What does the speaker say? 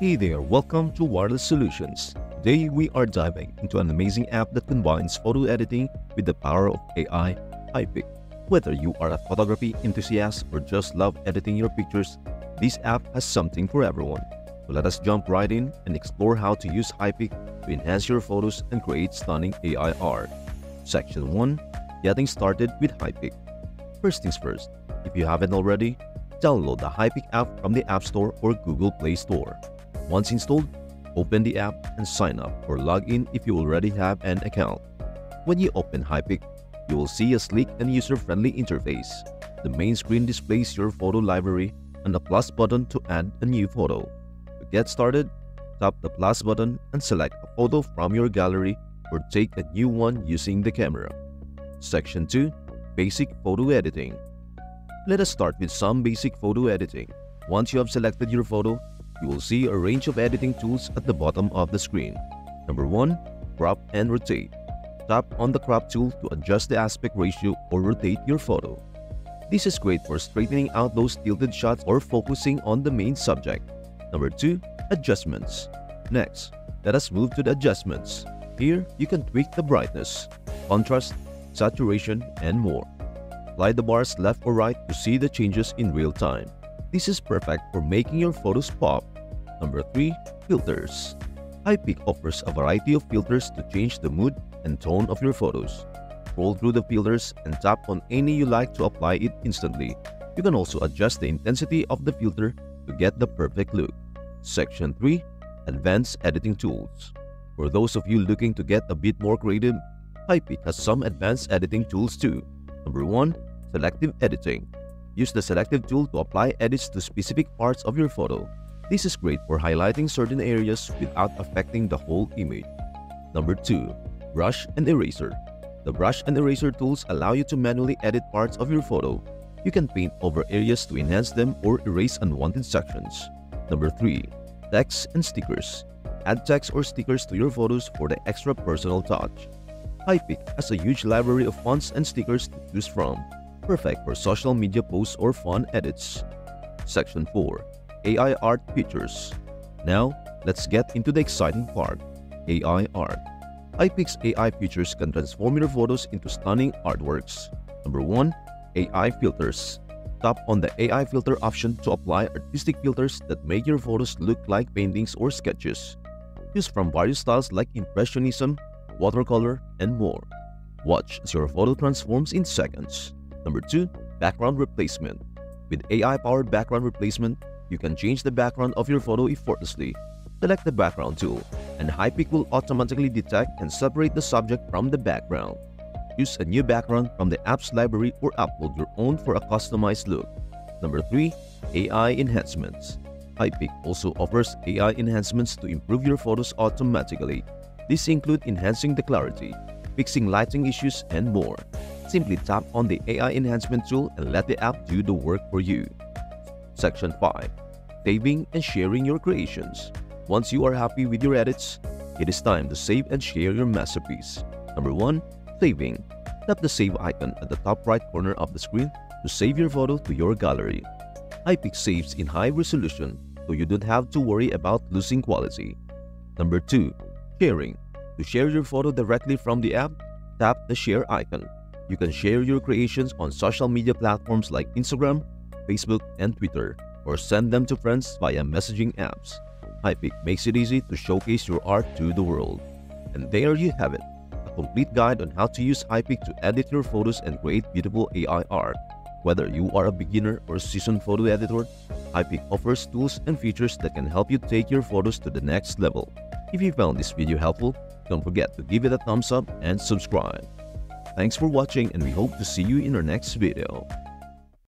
Hey there, welcome to Wireless Solutions. Today we are diving into an amazing app that combines photo editing with the power of AI, Hypic. Whether you are a photography enthusiast or just love editing your pictures, this app has something for everyone. So let us jump right in and explore how to use Hypic to enhance your photos and create stunning AI art. Section 1 Getting started with Hypic. First things first, if you haven't already, download the Hypic app from the App Store or Google Play Store. Once installed, open the app and sign up or log in if you already have an account. When you open Hypic, you will see a sleek and user-friendly interface. The main screen displays your photo library and a plus button to add a new photo. To get started, tap the plus button and select a photo from your gallery or take a new one using the camera. Section 2 Basic Photo Editing Let us start with some basic photo editing. Once you have selected your photo, you will see a range of editing tools at the bottom of the screen. Number 1. Crop and Rotate. Tap on the crop tool to adjust the aspect ratio or rotate your photo. This is great for straightening out those tilted shots or focusing on the main subject. Number 2. Adjustments. Next, let us move to the adjustments. Here, you can tweak the brightness, contrast, saturation, and more. Slide the bars left or right to see the changes in real time. This is perfect for making your photos pop. Number 3. Filters Hypic offers a variety of filters to change the mood and tone of your photos. Scroll through the filters and tap on any you like to apply it instantly. You can also adjust the intensity of the filter to get the perfect look. Section 3. Advanced Editing Tools For those of you looking to get a bit more creative, Hypic has some advanced editing tools too. Number 1. Selective Editing Use the selective tool to apply edits to specific parts of your photo. This is great for highlighting certain areas without affecting the whole image. Number 2. Brush and Eraser The brush and eraser tools allow you to manually edit parts of your photo. You can paint over areas to enhance them or erase unwanted sections. Number 3. Text and Stickers Add text or stickers to your photos for the extra personal touch. Hypic has a huge library of fonts and stickers to choose from perfect for social media posts or fun edits. Section 4 AI Art Features Now, let's get into the exciting part AI Art. Hypic's AI features can transform your photos into stunning artworks. Number 1 AI Filters Tap on the AI filter option to apply artistic filters that make your photos look like paintings or sketches. Choose from various styles like Impressionism, watercolor, and more. Watch as your photo transforms in seconds. Number 2. Background Replacement With AI-powered background replacement, you can change the background of your photo effortlessly. Select the background tool, and Hypic will automatically detect and separate the subject from the background. Use a new background from the app's library or upload your own for a customized look. Number 3. AI Enhancements Hypic also offers AI enhancements to improve your photos automatically. These include enhancing the clarity, fixing lighting issues, and more. Simply tap on the AI enhancement tool and let the app do the work for you. Section 5. Saving and sharing your creations. Once you are happy with your edits, it is time to save and share your masterpiece. Number 1. Saving. Tap the save icon at the top right corner of the screen to save your photo to your gallery. Hypic saves in high resolution, so you don't have to worry about losing quality. Number 2. Sharing. To share your photo directly from the app, tap the share icon. You can share your creations on social media platforms like Instagram, Facebook, and Twitter, or send them to friends via messaging apps. Hypic makes it easy to showcase your art to the world. And there you have it, a complete guide on how to use Hypic to edit your photos and create beautiful AI art. Whether you are a beginner or seasoned photo editor, Hypic offers tools and features that can help you take your photos to the next level. If you found this video helpful, don't forget to give it a thumbs up and subscribe. Thanks for watching and we hope to see you in our next video.